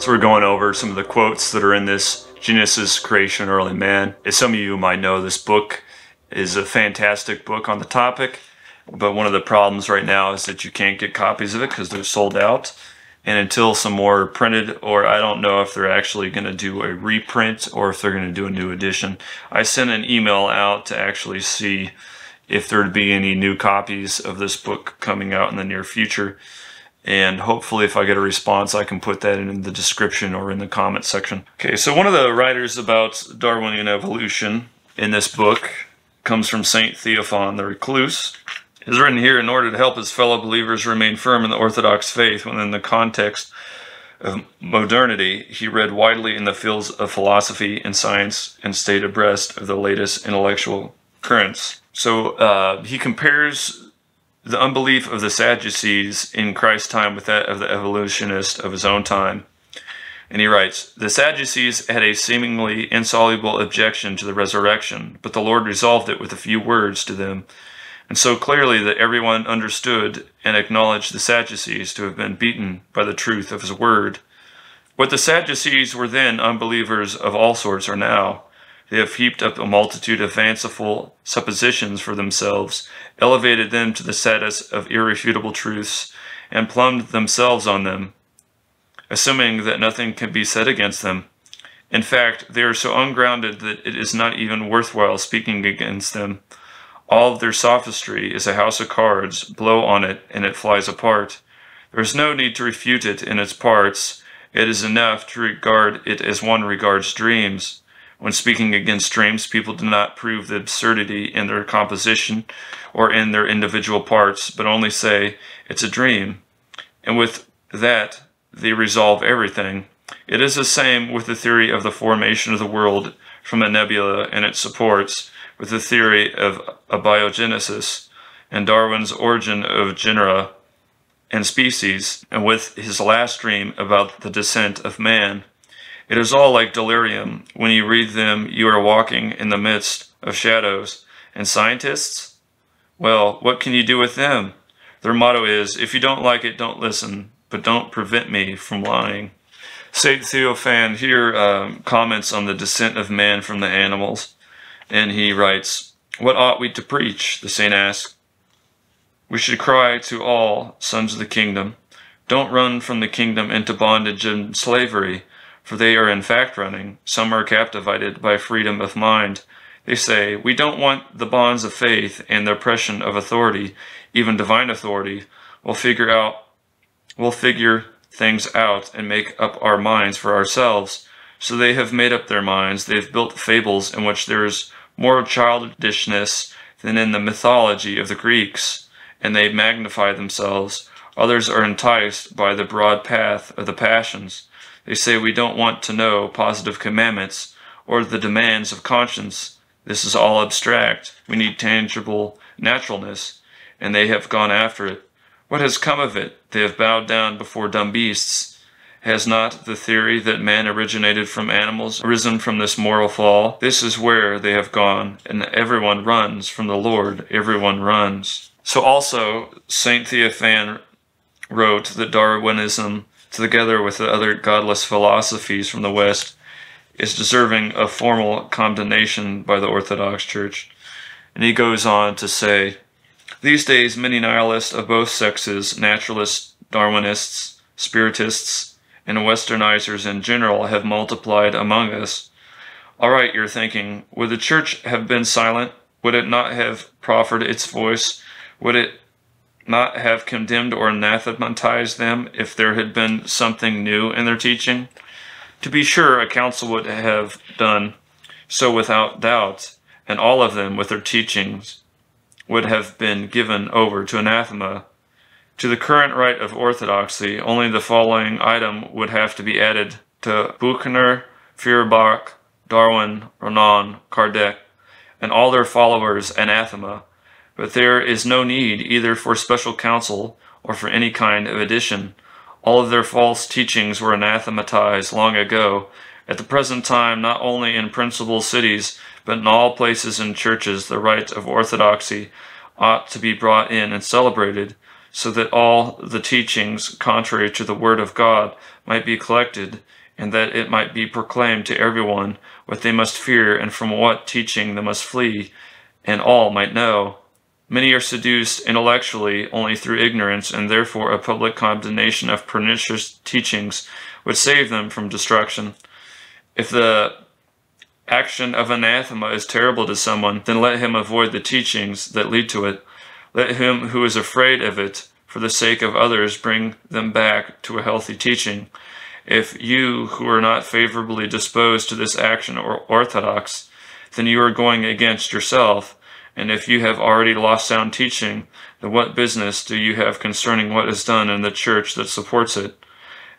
So we're going over some of the quotes that are in this Genesis, Creation, Early Man. As some of you might know, this book is a fantastic book on the topic, but one of the problems right now is that you can't get copies of it because they're sold out. And until some more are printed, or I don't know if they're actually going to do a reprint or if they're going to do a new edition. I sent an email out to actually see if there'd be any new copies of this book coming out in the near future. And hopefully, if I get a response, I can put that in the description or in the comment section. Okay, so one of the writers about Darwinian evolution in this book comes from St. Theophan the Recluse. Is written here in order to help his fellow believers remain firm in the Orthodox faith within the context of modernity, he read widely in the fields of philosophy and science and stayed abreast of the latest intellectual currents. So uh, he compares the unbelief of the Sadducees in Christ's time with that of the evolutionist of his own time. And he writes, The Sadducees had a seemingly insoluble objection to the resurrection, but the Lord resolved it with a few words to them, and so clearly that everyone understood and acknowledged the Sadducees to have been beaten by the truth of his word. What the Sadducees were then unbelievers of all sorts are now. They have heaped up a multitude of fanciful suppositions for themselves, elevated them to the status of irrefutable truths, and plumbed themselves on them, assuming that nothing can be said against them. In fact, they are so ungrounded that it is not even worthwhile speaking against them. All of their sophistry is a house of cards, blow on it, and it flies apart. There is no need to refute it in its parts. It is enough to regard it as one regards dreams. When speaking against dreams, people do not prove the absurdity in their composition or in their individual parts, but only say, it's a dream. And with that, they resolve everything. It is the same with the theory of the formation of the world from a nebula and its supports, with the theory of abiogenesis and Darwin's origin of genera and species, and with his last dream about the descent of man. It is all like delirium. When you read them, you are walking in the midst of shadows. And scientists? Well, what can you do with them? Their motto is, if you don't like it, don't listen, but don't prevent me from lying. St. Theophan here um, comments on the descent of man from the animals, and he writes, What ought we to preach? The saint asks. We should cry to all sons of the kingdom, don't run from the kingdom into bondage and slavery, for they are in fact running. Some are captivated by freedom of mind. They say, We don't want the bonds of faith and the oppression of authority, even divine authority. We'll figure out, we'll figure things out and make up our minds for ourselves. So they have made up their minds. They've built fables in which there is more childishness than in the mythology of the Greeks, and they magnify themselves. Others are enticed by the broad path of the passions. They say we don't want to know positive commandments or the demands of conscience. This is all abstract. We need tangible naturalness, and they have gone after it. What has come of it? They have bowed down before dumb beasts. Has not the theory that man originated from animals arisen from this moral fall? This is where they have gone, and everyone runs from the Lord. Everyone runs. So also, St. Theophan wrote that Darwinism together with the other godless philosophies from the West, is deserving of formal condemnation by the Orthodox Church. And he goes on to say, These days, many nihilists of both sexes, naturalists, Darwinists, Spiritists, and Westernizers in general, have multiplied among us. All right, you're thinking, would the church have been silent? Would it not have proffered its voice? Would it not have condemned or anathematized them if there had been something new in their teaching? To be sure, a council would have done so without doubt, and all of them with their teachings would have been given over to anathema. To the current rite of orthodoxy, only the following item would have to be added to Buchner, Feuerbach, Darwin, Renan, Kardec, and all their followers anathema but there is no need either for special council or for any kind of addition. All of their false teachings were anathematized long ago. At the present time, not only in principal cities, but in all places and churches, the rite of orthodoxy ought to be brought in and celebrated. so that all the teachings contrary to the word of God might be collected, and that it might be proclaimed to everyone what they must fear and from what teaching they must flee, and all might know. Many are seduced intellectually only through ignorance, and therefore a public condemnation of pernicious teachings would save them from destruction. If the action of anathema is terrible to someone, then let him avoid the teachings that lead to it. Let him who is afraid of it, for the sake of others, bring them back to a healthy teaching. If you, who are not favorably disposed to this action or orthodox, then you are going against yourself. And if you have already lost sound teaching, then what business do you have concerning what is done in the church that supports it?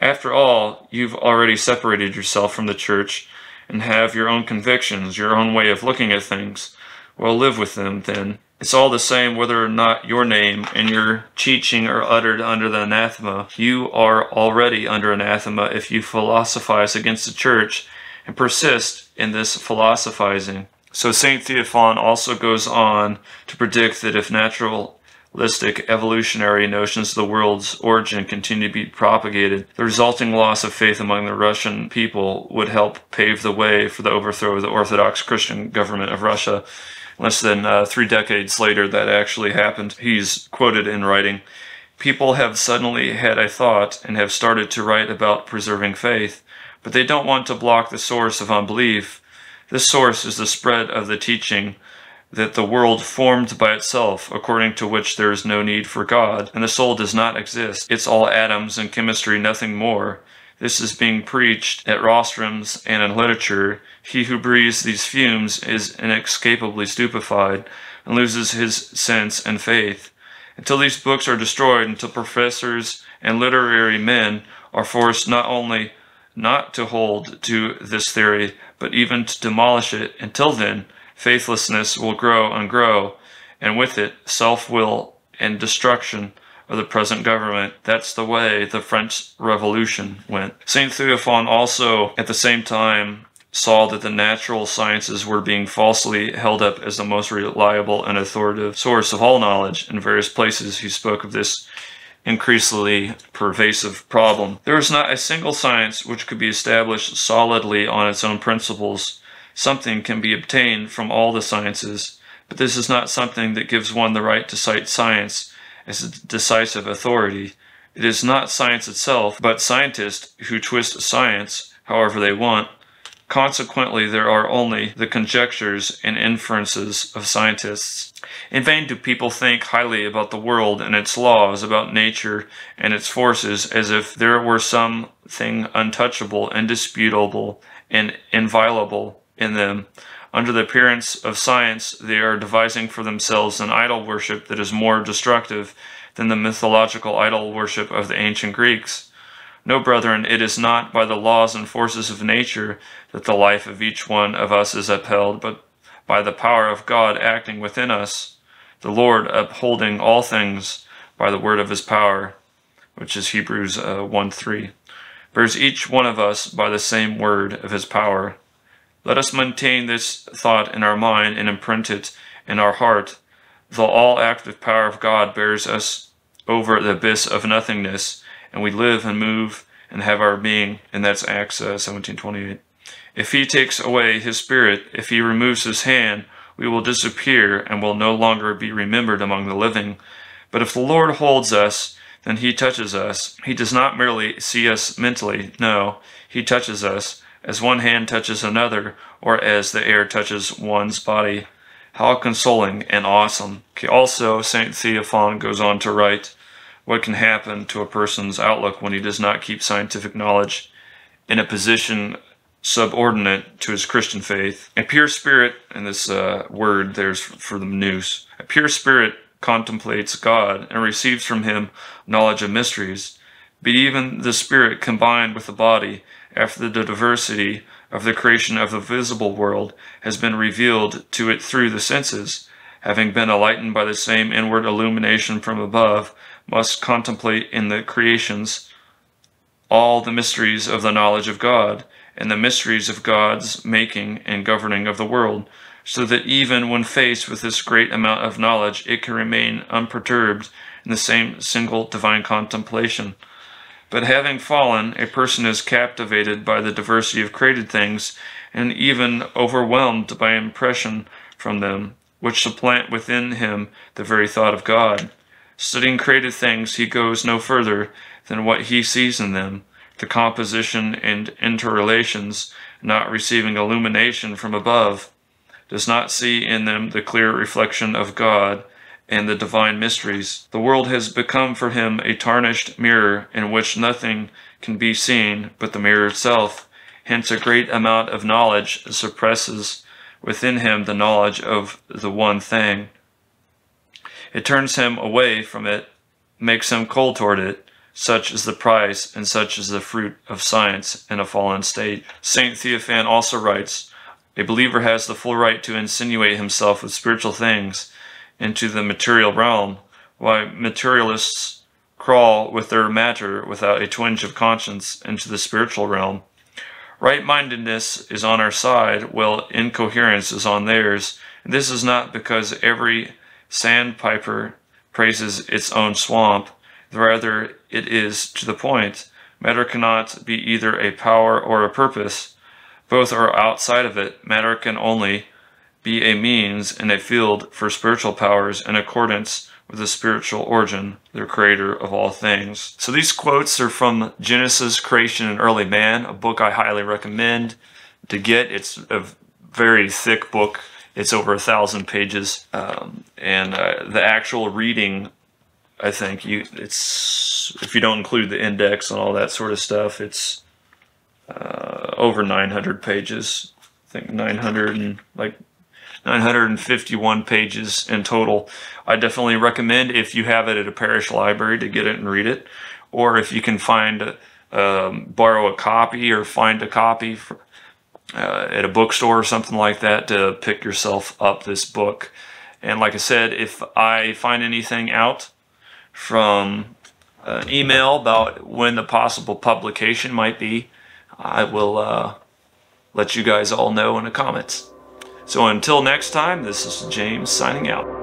After all, you've already separated yourself from the church and have your own convictions, your own way of looking at things. Well, live with them then. It's all the same whether or not your name and your teaching are uttered under the anathema. You are already under anathema if you philosophize against the church and persist in this philosophizing. So St. Theophan also goes on to predict that if naturalistic evolutionary notions of the world's origin continue to be propagated, the resulting loss of faith among the Russian people would help pave the way for the overthrow of the Orthodox Christian government of Russia less than uh, three decades later that actually happened. He's quoted in writing, People have suddenly had a thought and have started to write about preserving faith, but they don't want to block the source of unbelief. This source is the spread of the teaching that the world formed by itself, according to which there is no need for God, and the soul does not exist. It's all atoms and chemistry, nothing more. This is being preached at rostrums and in literature. He who breathes these fumes is inescapably stupefied and loses his sense and faith. Until these books are destroyed, until professors and literary men are forced not only not to hold to this theory, but even to demolish it, until then, faithlessness will grow and grow, and with it, self will and destruction of the present government. That's the way the French Revolution went. St. Theophan also, at the same time, saw that the natural sciences were being falsely held up as the most reliable and authoritative source of all knowledge. In various places, he spoke of this increasingly pervasive problem. There is not a single science which could be established solidly on its own principles. Something can be obtained from all the sciences, but this is not something that gives one the right to cite science as a decisive authority. It is not science itself, but scientists who twist science however they want. Consequently, there are only the conjectures and inferences of scientists. In vain do people think highly about the world and its laws, about nature and its forces, as if there were something untouchable, indisputable, and inviolable in them. Under the appearance of science, they are devising for themselves an idol worship that is more destructive than the mythological idol worship of the ancient Greeks. No, brethren, it is not by the laws and forces of nature that the life of each one of us is upheld, but by the power of God acting within us, the Lord upholding all things by the word of his power, which is Hebrews uh, 1 3. Bears each one of us by the same word of his power. Let us maintain this thought in our mind and imprint it in our heart. The all active power of God bears us over the abyss of nothingness, and we live and move and have our being, and that's Acts uh, 17:28. If he takes away his spirit, if he removes his hand, we will disappear and will no longer be remembered among the living. But if the Lord holds us, then he touches us. He does not merely see us mentally, no, he touches us as one hand touches another, or as the air touches one's body. How consoling and awesome. Also, St. Theophan goes on to write what can happen to a person's outlook when he does not keep scientific knowledge in a position subordinate to his Christian faith. A pure spirit, and this uh, word there's for the nous, a pure spirit contemplates God and receives from him knowledge of mysteries. But even the spirit combined with the body after the diversity of the creation of the visible world has been revealed to it through the senses, having been enlightened by the same inward illumination from above, must contemplate in the creations all the mysteries of the knowledge of God, and the mysteries of God's making and governing of the world, so that even when faced with this great amount of knowledge, it can remain unperturbed in the same single divine contemplation. But having fallen, a person is captivated by the diversity of created things and even overwhelmed by impression from them, which supplant within him the very thought of God. Studying created things, he goes no further than what he sees in them, the composition and interrelations, not receiving illumination from above, does not see in them the clear reflection of God and the divine mysteries. The world has become for him a tarnished mirror in which nothing can be seen but the mirror itself. Hence, a great amount of knowledge suppresses within him the knowledge of the one thing. It turns him away from it, makes him cold toward it. Such is the price, and such is the fruit of science in a fallen state. St. Theophan also writes, A believer has the full right to insinuate himself with spiritual things into the material realm, while materialists crawl with their matter without a twinge of conscience into the spiritual realm. Right mindedness is on our side, while incoherence is on theirs. And this is not because every sandpiper praises its own swamp, rather, it is to the point. Matter cannot be either a power or a purpose. Both are outside of it. Matter can only be a means and a field for spiritual powers in accordance with the spiritual origin, the creator of all things. So these quotes are from Genesis, Creation, and Early Man, a book I highly recommend to get. It's a very thick book. It's over a thousand pages, um, and uh, the actual reading, I think you it's if you don't include the index and all that sort of stuff, it's uh, over 900 pages. I think 900 and like 951 pages in total. I definitely recommend if you have it at a parish library to get it and read it, or if you can find um, borrow a copy or find a copy for, uh, at a bookstore or something like that to pick yourself up this book. And like I said, if I find anything out from an email about when the possible publication might be, I will uh, let you guys all know in the comments. So until next time, this is James signing out.